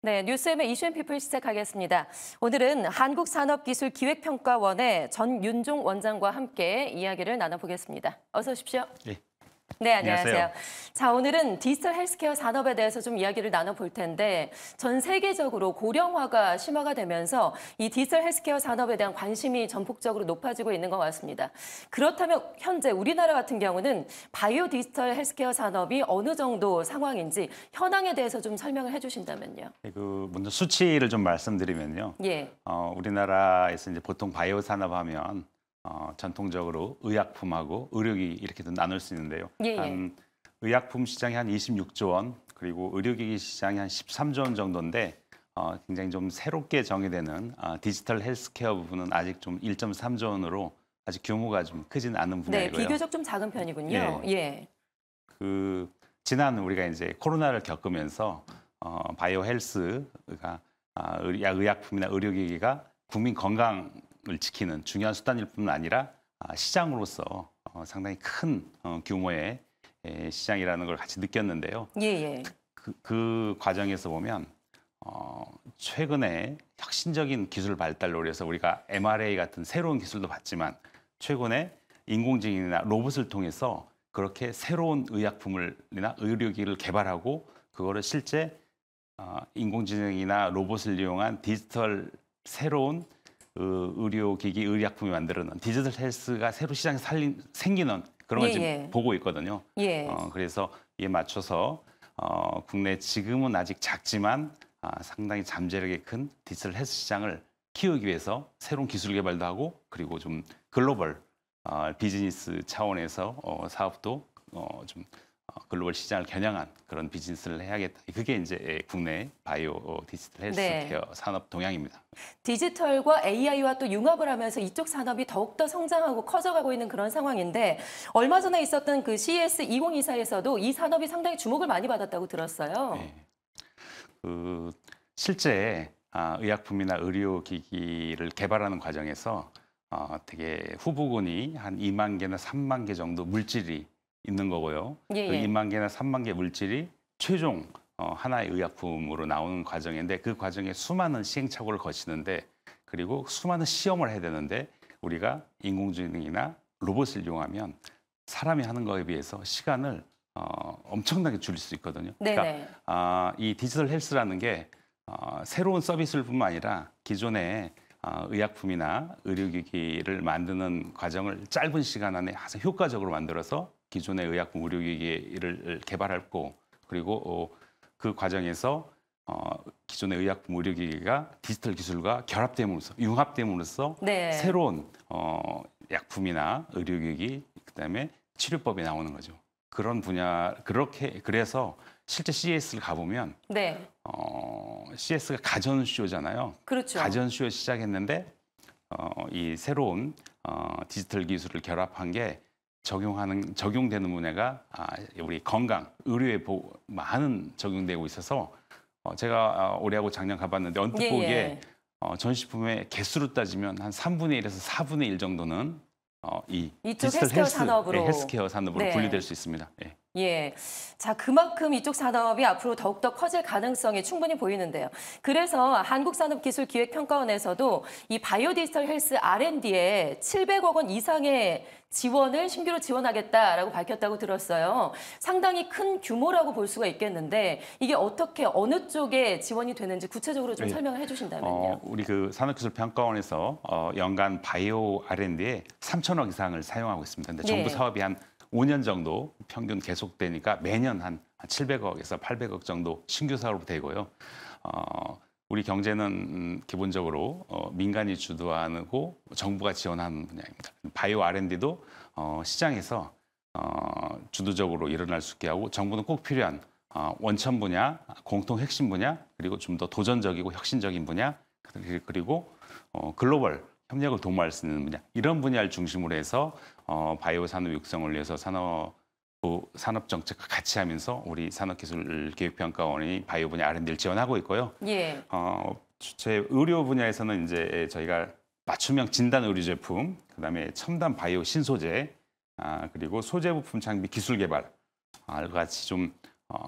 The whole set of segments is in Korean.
네, 뉴스엠의 이슈앤 피플 시작하겠습니다. 오늘은 한국산업기술기획평가원의 전윤종 원장과 함께 이야기를 나눠보겠습니다. 어서 오십시오. 예. 네, 안녕하세요. 안녕하세요. 자, 오늘은 디지털 헬스케어 산업에 대해서 좀 이야기를 나눠볼 텐데 전 세계적으로 고령화가 심화가 되면서 이 디지털 헬스케어 산업에 대한 관심이 전폭적으로 높아지고 있는 것 같습니다. 그렇다면 현재 우리나라 같은 경우는 바이오 디지털 헬스케어 산업이 어느 정도 상황인지 현황에 대해서 좀 설명을 해주신다면요. 그 먼저 수치를 좀 말씀드리면요. 예, 어, 우리나라에서 이제 보통 바이오 산업 하면 어, 전통적으로 의약품하고 의료기 이렇게도 나눌 수 있는데요. 예, 예. 한 의약품 시장이 한 26조 원, 그리고 의료기기 시장이 한 13조 원 정도인데 어, 굉장히 좀 새롭게 정의되는 어, 디지털 헬스케어 부분은 아직 좀 1.3조 원으로 아직 규모가 좀 크진 않은 네, 분야이고요. 비교적 좀 작은 편이군요. 예, 그 지난 우리가 이제 코로나를 겪으면서 어, 바이오 헬스가 아, 의- 약 의약품이나 의료기기가 국민 건강을 지키는 중요한 수단일 뿐만 아니라 아, 시장으로서 어, 상당히 큰 어, 규모의 에, 시장이라는 걸 같이 느꼈는데요. 예, 예. 그, 그 과정에서 보면 어, 최근에 혁신적인 기술 발달로 인해서 우리가 MRA 같은 새로운 기술도 봤지만 최근에 인공지능이나 로봇을 통해서 그렇게 새로운 의약품을이나 의료기를 개발하고 그거를 실제 어, 인공지능이나 로봇을 이용한 디지털 새로운 어, 의료기기, 의약품이 만들어낸 디지털 헬스가 새로 시장에 살린, 생기는 그런 걸 예, 지금 예. 보고 있거든요. 예. 어, 그래서 이에 맞춰서 어, 국내 지금은 아직 작지만 아, 상당히 잠재력이 큰 디지털 헬스 시장을 키우기 위해서 새로운 기술 개발도 하고 그리고 좀 글로벌 어, 비즈니스 차원에서 어, 사업도 어, 좀 어, 글로벌 시장을 겨냥한 그런 비즈니스를 해야겠다. 그게 이제 예, 국내 바이오 어, 디지털 네. 헬스케어 산업 동향입니다. 디지털과 AI와 또 융합을 하면서 이쪽 산업이 더욱더 성장하고 커져가고 있는 그런 상황인데 얼마 전에 있었던 그 CES 2024에서도 이 산업이 상당히 주목을 많이 받았다고 들었어요. 네. 그 실제 아, 의약품이나 의료기기를 개발하는 과정에서 어, 되게 후보군이 한 2만 개나 3만 개 정도 물질이 있는 거고요. 예, 그 예. 2만 개나 3만 개 물질이 최종 어, 하나의 의약품으로 나오는 과정인데 그 과정에 수많은 시행착오를 거치는데 그리고 수많은 시험을 해야 되는데 우리가 인공지능이나 로봇을 이용하면 사람이 하는 거에 비해서 시간을 어, 엄청나게 줄일 수 있거든요. 그러니까 네네. 아, 이 디지털 헬스라는 게 어, 새로운 서비스일 뿐만 아니라 기존의 어, 의약품이나 의료기기를 만드는 과정을 짧은 시간 안에 아주 효과적으로 만들어서 기존의 의약품 의료기기를 개발했고 그리고 어, 그 과정에서 어, 기존의 의약품 의료기기가 디지털 기술과 결합됨으로써 융합됨으로써 네. 새로운 어, 약품이나 의료기기 그다음에 치료법이 나오는 거죠. 그런 분야 그렇게 그래서 실제 CES를 가보면 네. 어, CS가 가전 쇼잖아요. 그렇죠. 가전 쇼 시작했는데 어, 이 새로운 어, 디지털 기술을 결합한 게 적용하는 적용되는 분야가 아, 우리 건강 의료에 보, 많은 적용되고 있어서 어, 제가 어, 올해하고 작년 가봤는데 언뜻 예, 보기에 예. 어, 전시품의 개수로 따지면 한 3분의 1에서 4분의 1 정도는 어, 이 디지털 헬스, 산업으로. 예, 헬스케어 산업으로 네. 분류될 수 있습니다. 예. 예. 자, 그만큼 이쪽 산업이 앞으로 더욱더 커질 가능성이 충분히 보이는데요. 그래서 한국산업기술기획평가원에서도 이 바이오 디지털 헬스 R&D에 700억 원 이상의 지원을 신규로 지원하겠다라고 밝혔다고 들었어요. 상당히 큰 규모라고 볼 수가 있겠는데 이게 어떻게 어느 쪽에 지원이 되는지 구체적으로 좀 예. 설명을 해주신다면요. 어, 우리 그 산업기술평가원에서 어, 연간 바이오 R&D에 3천억 이상을 사용하고 있습니다. 근데 정부 네. 사업이 한 5년 정도 평균 계속되니까 매년 한 700억에서 800억 정도 신규 사업으로 되고요. 어, 우리 경제는 음, 기본적으로 어, 민간이 주도하고 정부가 지원하는 분야입니다. 바이오 R&D도 어, 시장에서 어, 주도적으로 일어날 수 있게 하고 정부는 꼭 필요한 어, 원천 분야, 공통 핵심 분야, 그리고 좀 더 도전적이고 혁신적인 분야, 그리- 그리고 어, 글로벌 협력을 도모할 수 있는 분야 이런 분야를 중심으로 해서 어, 바이오 산업 육성을 위해서 산업 부 산업 정책과 같이 하면서 우리 산업기술기획평가원이 바이오 분야 R&D를 지원하고 있고요. 예. 어, 제 의료 분야에서는 이제 저희가 맞춤형 진단 의료 제품, 그다음에 첨단 바이오 신소재, 아, 그리고 소재 부품 장비 기술 개발 아, 같이 좀 어,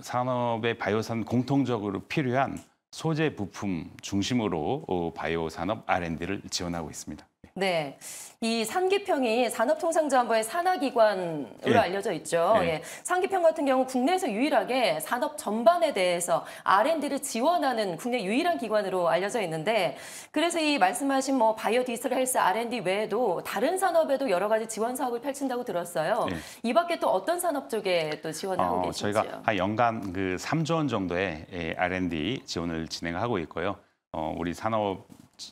산업의 바이오 산 공통적으로 필요한 소재 부품 중심으로 어, 바이오 산업 R&D를 지원하고 있습니다. 네. 이 산기평이 산업통상자원부의 산하기관으로 예. 알려져 있죠. 예. 예. 산기평 같은 경우 국내에서 유일하게 산업 전반에 대해서 R&D를 지원하는 국내 유일한 기관으로 알려져 있는데 그래서 이 말씀하신 뭐 바이오 디지털 헬스 R&D 외에도 다른 산업에도 여러 가지 지원 사업을 펼친다고 들었어요. 예. 이 밖에 또 어떤 산업 쪽에 또 지원을 하고 어, 계신지요? 저희가 한 연간 그 3조 원 정도의 예, R&D 지원을 진행하고 있고요. 어, 우리 산업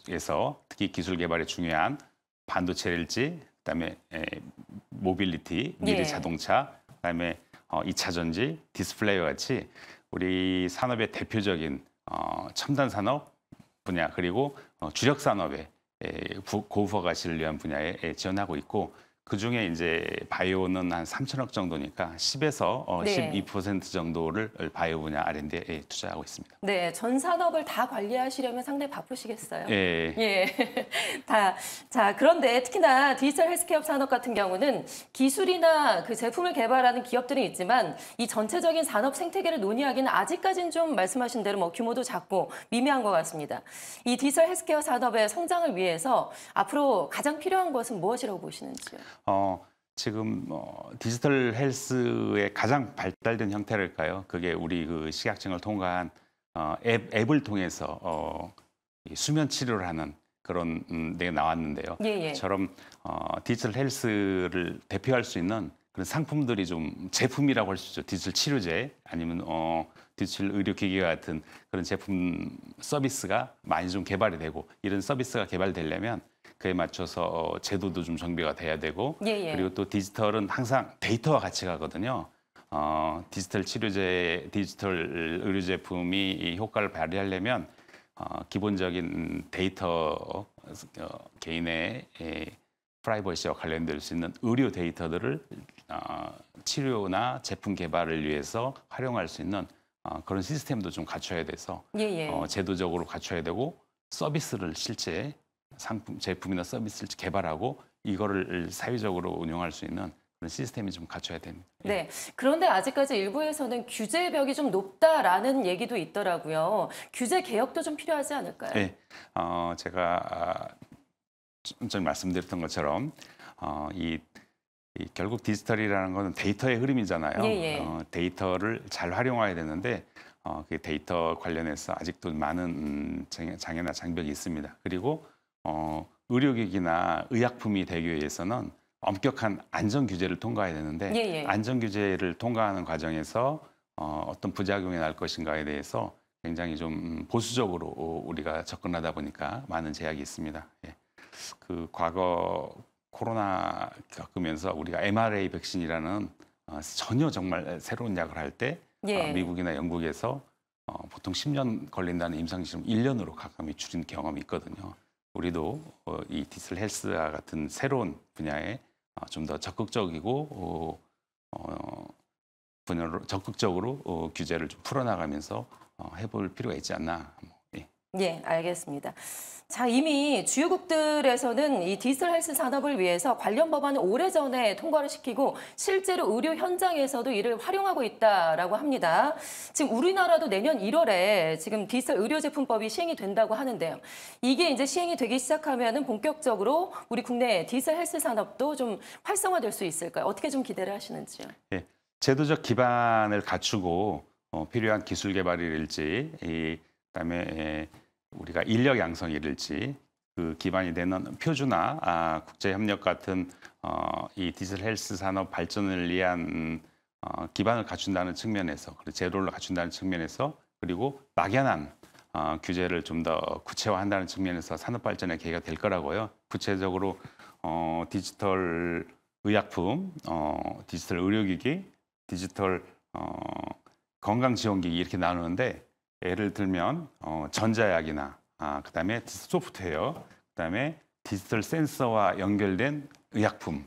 에서 특히 기술 개발에 중요한 반도체일지, 그다음에 에, 모빌리티, 미래 예. 자동차, 그다음에 어, 2차 전지, 디스플레이와 같이 우리 산업의 대표적인 어, 첨단 산업 분야 그리고 어, 주력 부- 고부가 진료한 분야에 에, 지원하고 있고 그 중에 이제 바이오는 한 3천억 정도니까 10에서 어, 네. 12% 정도를 바이오 분야 R&D에 투자하고 있습니다. 네, 전 산업을 다 관리하시려면 상당히 바쁘시겠어요. 예. 예. 다. 자, 그런데 특히나 디지털 헬스케어 산업 같은 경우는 기술이나 그 제품을 개발하는 기업들은 있지만 이 전체적인 산업 생태계를 논의하기는 아직까지는 좀 말씀하신 대로 뭐 규모도 작고 미미한 것 같습니다. 이 디지털 헬스케어 산업의 성장을 위해서 앞으로 가장 필요한 것은 무엇이라고 보시는지요? 어, 지금 어, 디지털 헬스의 가장 발달된 형태랄까요? 그게 우리 그 식약처를 통과한 어, 앱, 앱을 통해서 어, 이 수면 치료를 하는 그런 음, 데 나왔는데요. 예, 예. 처럼 어, 디지털 헬스를 대표할 수 있는 그런 상품들이 좀 제품이라고 할 수 있죠. 디지털 치료제 아니면 어, 디지털 의료기기 같은 그런 제품 서비스가 많이 좀 개발이 되고 이런 서비스가 개발되려면 그에 맞춰서 어, 제도도 좀 정비가 돼야 되고 예, 예. 그리고 또 디지털은 항상 데이터와 같이 가거든요. 어, 디지털 치료제, 디지털 의료 제품이 이 효과를 발휘하려면 어, 기본적인 데이터 어, 개인의 에, 프라이버시와 관련될 수 있는 의료 데이터들을 어, 치료나 제품 개발을 위해서 활용할 수 있는 어, 그런 시스템도 좀 갖춰야 돼서 예, 예. 어, 제도적으로 갖춰야 되고 서비스를 실제 상품 제품이나 서비스를 개발하고 이거를 사회적으로 운영할 수 있는 그런 시스템이 좀 갖춰야 됩니다. 예. 네. 그런데 아직까지 일부에서는 규제 벽이 좀 높다라는 얘기도 있더라고요. 규제 개혁도 좀 필요하지 않을까요? 네, 어, 제가 아, 좀 전에 말씀드렸던 것처럼 어, 이, 이 결국 디지털이라는 것은 데이터의 흐름이잖아요. 예, 예. 어, 데이터를 잘 활용해야 되는데 어, 그 데이터 관련해서 아직도 많은 음, 장애, 장애나 장벽이 있습니다. 그리고 어, 의료기기나 의약품이 되기 위해서는 엄격한 안전 규제를 통과해야 되는데 예, 예. 안전 규제를 통과하는 과정에서 어, 어떤 부작용이 날 것인가에 대해서 굉장히 좀 음, 보수적으로 우리가 접근하다 보니까 많은 제약이 있습니다. 예. 그 과거 코로나 겪으면서 우리가 mRNA 백신이라는 어, 전혀 정말 새로운 약을 할때 예. 어, 미국이나 영국에서 어, 보통 10년 걸린다는 임상시험 1년으로 가까이 줄인 경험이 있거든요. 우리도 어, 이 디지털 헬스와 같은 새로운 분야에 어, 좀더 적극적이고 어, 어, 분야로 적극적으로 어, 규제를 좀 풀어나가면서 어, 해볼 필요가 있지 않나. 뭐, 예. 예, 알겠습니다. 자, 이미 주요국들에서는 이 디지털 헬스 산업을 위해서 관련 법안을 오래전에 통과를 시키고 실제로 의료 현장에서도 이를 활용하고 있다라고 합니다. 지금 우리나라도 내년 1월에 지금 디지털 의료제품법이 시행이 된다고 하는데요. 이게 이제 시행이 되기 시작하면은 본격적으로 우리 국내 디지털 헬스 산업도 좀 활성화될 수 있을까요? 어떻게 좀 기대를 하시는지요? 제도적 기반을 갖추고 어, 필요한 기술 개발이랄지 이, 그다음에 에, 우리가 인력 양성이랄지 그 기반이 되는 표준화, 아, 국제 협력 같은 어, 이 디지털 헬스 산업 발전을 위한 음, 어, 기반을 갖춘다는 측면에서 그리고 제도를 갖춘다는 측면에서 그리고 막연한 어, 규제를 좀 더 구체화한다는 측면에서 산업 발전의 계기가 될 거라고요. 구체적으로 어, 디지털 의약품, 어, 디지털 의료기기, 디지털 어, 건강지원기기 이렇게 나누는데 예를 들면 어, 전자약이나 아, 그다음에 소프트웨어, 그다음에 디지털 센서와 연결된 의약품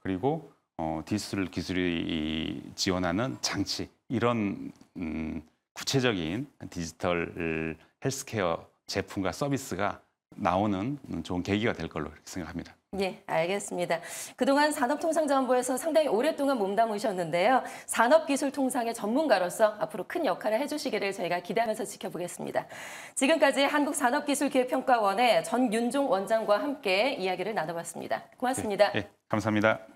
그리고 어, 디지털 기술이 이- 지원하는 장치 이런 음, 구체적인 디지털 헬스케어 제품과 서비스가 나오는 좋은 계기가 될 걸로 생각합니다. 예, 알겠습니다. 그동안 산업통상자원부에서 상당히 오랫동안 몸담으셨는데요. 산업기술통상의 전문가로서 앞으로 큰 역할을 해주시기를 저희가 기대하면서 지켜보겠습니다. 지금까지 한국산업기술기획평가원의 전윤종 원장과 함께 이야기를 나눠봤습니다. 고맙습니다. 예, 감사합니다.